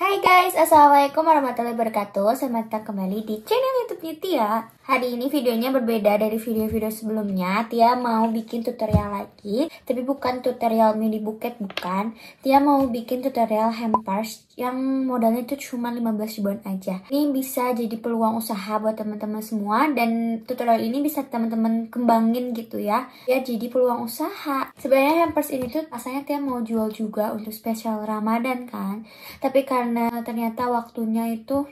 Hai guys, Assalamualaikum warahmatullahi wabarakatuh. Selamat datang kembali di channel youtube Tia Hari ini videonya berbeda dari video-video sebelumnya. Tia mau bikin tutorial lagi Tapi bukan tutorial mini buket, bukan. Tia mau bikin tutorial hampers Yang modalnya itu cuma 15 ribuan aja. Ini bisa jadi peluang usaha buat teman-teman semua Dan tutorial ini bisa teman-teman kembangin gitu ya. Ya jadi peluang usaha. Sebenarnya hampers ini tuh rasanya Tia mau jual juga untuk spesial Ramadan kan? Tapi karena ternyata waktunya itu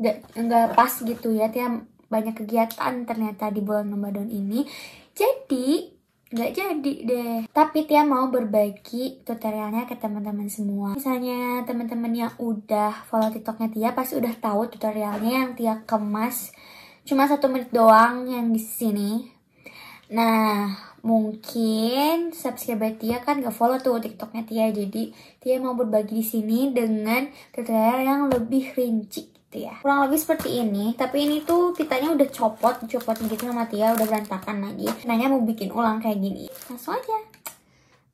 nggak pas gitu ya Tia banyak kegiatan ternyata di bulan Ramadan ini. Jadi nggak jadi deh. Tapi Tia mau berbagi tutorialnya ke teman-teman semua. Misalnya teman-teman yang udah follow tiktoknya Tia pasti udah tahu tutorialnya yang Tia kemas. Cuma satu menit doang yang di sini. Nah mungkin subscriber Tia kan gak follow tuh TikToknya Tia. Jadi Tia mau berbagi di sini dengan tutorial yang lebih rinci gitu ya. Kurang lebih seperti ini tapi ini tuh pitanya udah copot copot gitu sama Tia udah berantakan lagi. Nanya mau bikin ulang kayak gini. Langsung aja.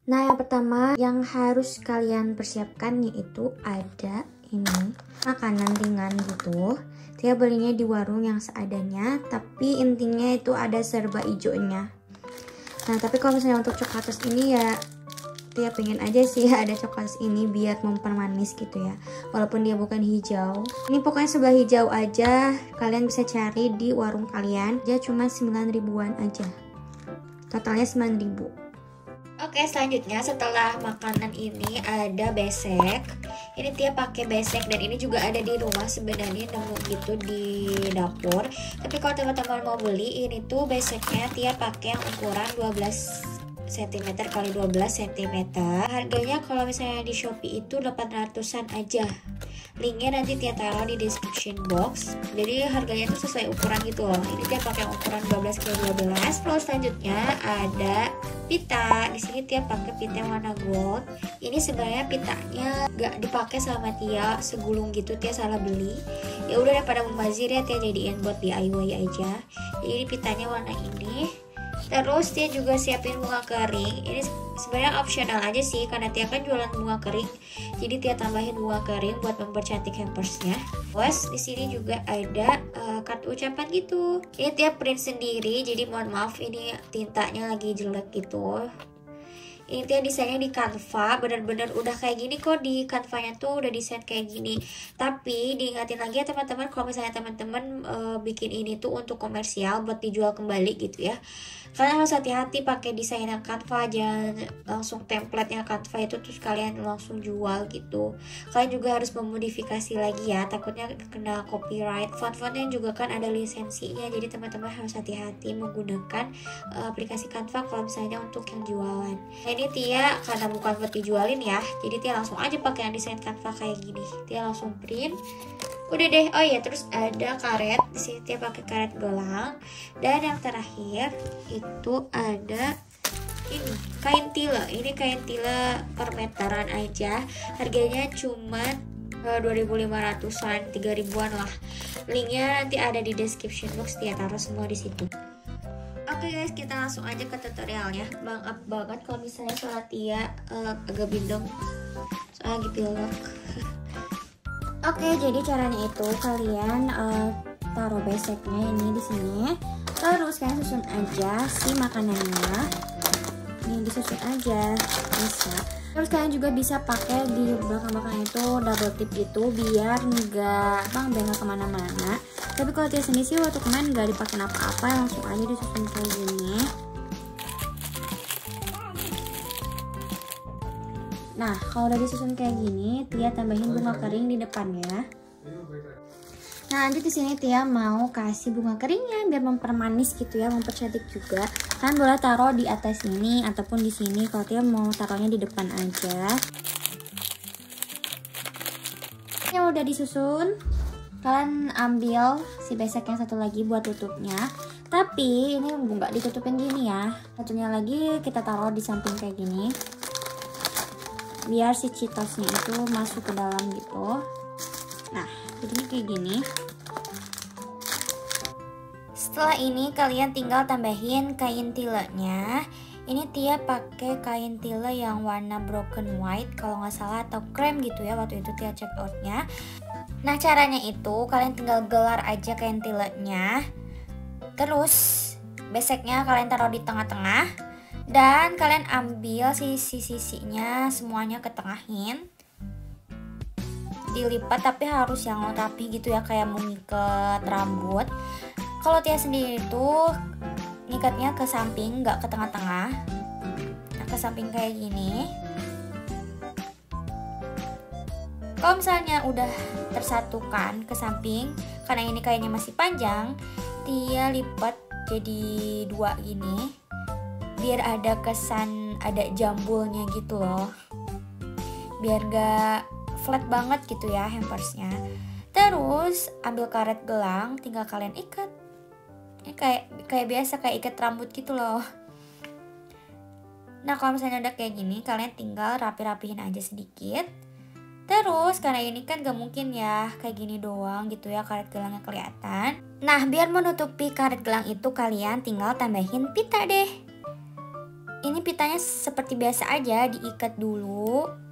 Nah yang pertama yang harus kalian persiapkan yaitu ada ini makanan ringan gitu. Tia belinya di warung yang seadanya tapi intinya itu ada serba hijaunya. Nah tapi kalau misalnya untuk coklat ini ya Tia pengen aja sih ada coklat ini biar mempermanis gitu ya. Walaupun dia bukan hijau. Ini pokoknya sebelah hijau aja. Kalian bisa cari di warung kalian. Dia cuma 9 ribuan aja. Totalnya 9 ribu. Oke selanjutnya setelah makanan ini ada besek. Ini Tia pakai besek dan ini juga ada di rumah sebenarnya nemu gitu di dapur. Tapi kalau teman-teman mau beli ini tuh beseknya Tia pakai yang ukuran 12 cm kali 12 cm Harganya kalau misalnya di Shopee itu 800an aja. Linknya nanti Tia taruh di description box. Jadi harganya itu sesuai ukuran gitu loh. Ini Tia pakai ukuran 12 kali 12 terus selanjutnya ada pita. Di sini Tia pakai pita warna gold. Ini sebenarnya pitanya gak dipakai sama Tia segulung gitu. Tia salah beli. Ya udah daripada membazir ya Tia jadiin buat DIY aja. Jadi pitanya warna ini terus dia juga siapin bunga kering. Ini sebenarnya optional aja sih karena Tia kan jualan bunga kering. Jadi Tia tambahin bunga kering buat mempercantik hampersnya. Terus di sini juga ada uh, kartu ucapan gitu. Ini Tia print sendiri jadi mohon maaf ini tintanya lagi jelek gitu ini dia desainnya di Canva bener-bener udah kayak gini kok di Canva-nya tuh udah desain kayak gini. Tapi diingatin lagi ya teman-teman kalau misalnya teman-teman e, bikin ini tuh untuk komersial buat dijual kembali gitu ya kalian harus hati-hati pakai desain yang Canva jangan langsung template yang Canva itu terus kalian langsung jual gitu. Kalian juga harus memodifikasi lagi ya takutnya kena copyright. Font-fontnya juga kan ada lisensinya jadi teman-teman harus hati-hati menggunakan uh, aplikasi Canva kalau misalnya untuk yang jualan ini Tia karena bukan buat dijualin ya jadi Tia langsung aja pakai yang desain Canva kayak gini. Tia langsung print. Udah deh oh ya terus ada karet. Di sini Tia pakai karet gelang dan yang terakhir itu ada ini kain tila ini kain tila per meteran aja. Harganya cuma 2500an 3000an lah. Linknya nanti ada di description box Tia taruh semua di situ Oke okay guys, kita langsung aja ke tutorialnya. Maaf banget kalau misalnya suara Tia uh, agak bindeng. Soalnya lagi pilek. Oke, okay, jadi caranya itu kalian uh, taruh beseknya ini di sini. Terus kalian susun aja si makanannya. Ini disusun aja, bisa. Terus kalian juga bisa pakai di belakang-belakang itu double tip gitu biar nggak bang biar ke mana-mana. Tapi kalau dia sendiri sih waktu kemarin nggak dipakai apa-apa langsung aja disusun kayak gini. Nah kalau udah disusun kayak gini Tia tambahin bunga kering di depannya Nah nanti di sini Tia mau kasih bunga keringnya biar mempermanis gitu ya, mempercantik juga. Kalian boleh taruh di atas ini ataupun di sini. Kalau Tia mau taruhnya di depan aja. Yang udah disusun, kalian ambil si besek yang satu lagi buat tutupnya. Tapi ini nggak ditutupin gini ya. Satunya lagi kita taruh di samping kayak gini. Biar si citosnya itu masuk ke dalam gitu. Nah jadi kayak gini setelah ini kalian tinggal tambahin kain tilenya Ini Tia pakai kain tile yang warna broken white kalau nggak salah atau krem gitu ya waktu itu Tia check outnya. Nah caranya itu kalian tinggal gelar aja kain tilenya. Terus beseknya kalian taruh di tengah-tengah dan kalian ambil sisi-sisinya semuanya ketengahin dilipat tapi harus yang rapi gitu ya kayak mengikat rambut kalau Tia sendiri itu ngikatnya ke samping nggak ke tengah-tengah. Nah ke samping kayak gini. Kalau misalnya udah tersatukan ke samping karena ini kayaknya masih panjang dia lipat jadi dua gini. Biar ada kesan ada jambulnya gitu loh. Biar gak flat banget gitu ya hampersnya. Terus ambil karet gelang tinggal kalian ikat ini kayak kayak biasa kayak ikat rambut gitu loh nah kalau misalnya udah kayak gini kalian tinggal rapi-rapihin aja sedikit Terus karena ini kan gak mungkin ya kayak gini doang gitu ya karet gelangnya kelihatan. Nah biar menutupi karet gelang itu kalian tinggal tambahin pita deh. Ini pitanya seperti biasa aja diikat dulu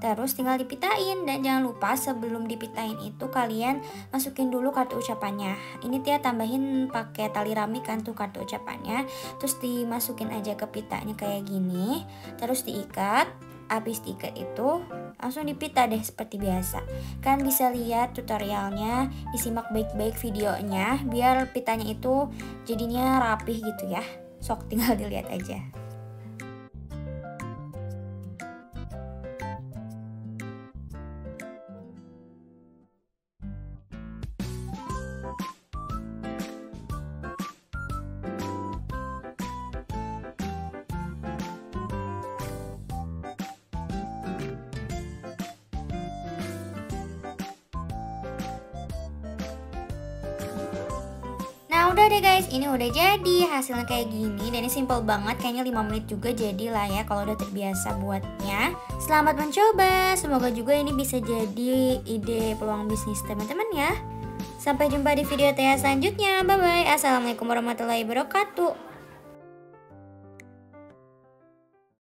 Terus tinggal dipitain dan jangan lupa sebelum dipitain itu kalian masukin dulu kartu ucapannya. Ini Tia tambahin pakai tali rami kan tuh kartu ucapannya. Terus dimasukin aja ke pitanya kayak gini. Terus diikat. Habis diikat itu langsung dipita deh seperti biasa. Kan bisa lihat tutorialnya, disimak baik-baik videonya biar pitanya itu jadinya rapih gitu ya. Sok tinggal dilihat aja. Udah deh guys, ini udah jadi hasilnya kayak gini. Dan ini simple banget, kayaknya 5 menit juga jadi lah ya kalau udah terbiasa buatnya. Selamat mencoba, semoga juga ini bisa jadi ide peluang bisnis teman-teman ya. Sampai jumpa di video Tia selanjutnya, bye bye Assalamualaikum warahmatullahi wabarakatuh